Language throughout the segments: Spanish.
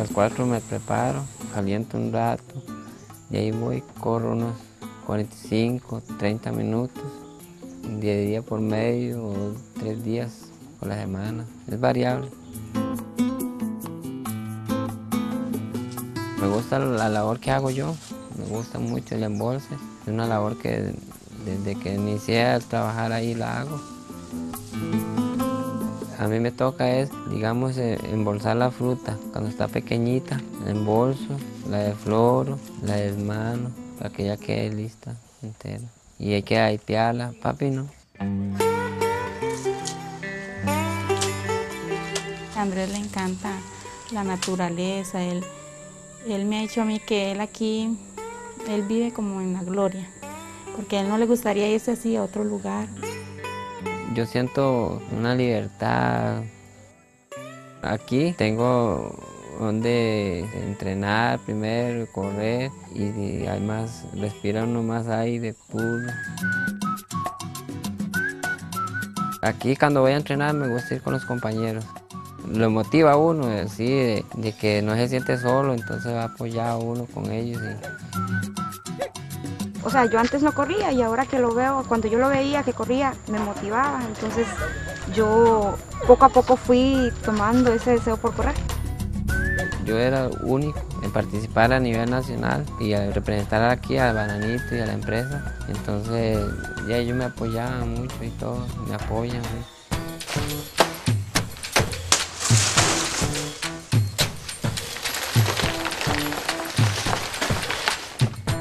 las 4 me preparo, caliento un rato y ahí voy, corro unos 45, 30 minutos, de día por medio o tres días por la semana, es variable. Me gusta la labor que hago yo, me gusta mucho el embolse, es una labor que desde que inicié a trabajar ahí la hago. A mí me toca es, digamos, eh, embolsar la fruta cuando está pequeñita, embolso, la de flor, la de mano, para que ya quede lista entera. Y hay que aipearla, papi, ¿no? A Andrés le encanta la naturaleza, él, él me ha dicho a mí que él aquí, él vive como en la gloria, porque él no le gustaría irse así a otro lugar. Yo siento una libertad. Aquí tengo donde entrenar primero, correr y además respira uno más aire puro. Aquí cuando voy a entrenar me gusta ir con los compañeros. Lo motiva a uno, así, de, que no se siente solo, entonces va apoyado uno con ellos. O sea, yo antes no corría y ahora que lo veo, cuando yo lo veía que corría, me motivaba. Entonces yo poco a poco fui tomando ese deseo por correr. Yo era único en participar a nivel nacional y a representar aquí al Bananito y a la empresa. Entonces ya ellos me apoyaban mucho y todo, me apoyan.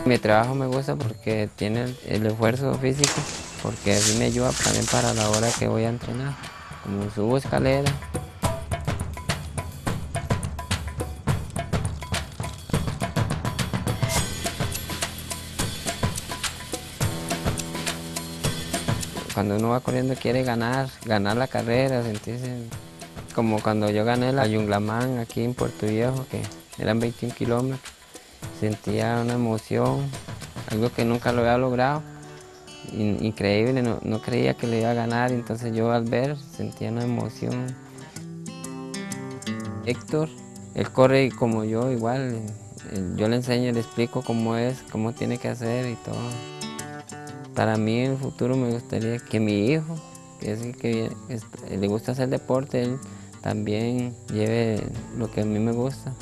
Mi trabajo me gusta porque tiene el esfuerzo físico, porque así me ayuda también para la hora que voy a entrenar. Como subo escalera. Cuando uno va corriendo quiere ganar, ganar la carrera, sentirse como cuando yo gané la Yunglamán aquí en Puerto Viejo, que eran 21 kilómetros sentía una emoción, algo que nunca lo había logrado, increíble, no, creía que le iba a ganar, entonces yo al ver sentía una emoción. Héctor, él corre como yo igual, yo le enseño, le explico cómo es, cómo tiene que hacer y todo. Para mí en el futuro me gustaría que mi hijo, que es el que le gusta hacer deporte, él también lleve lo que a mí me gusta.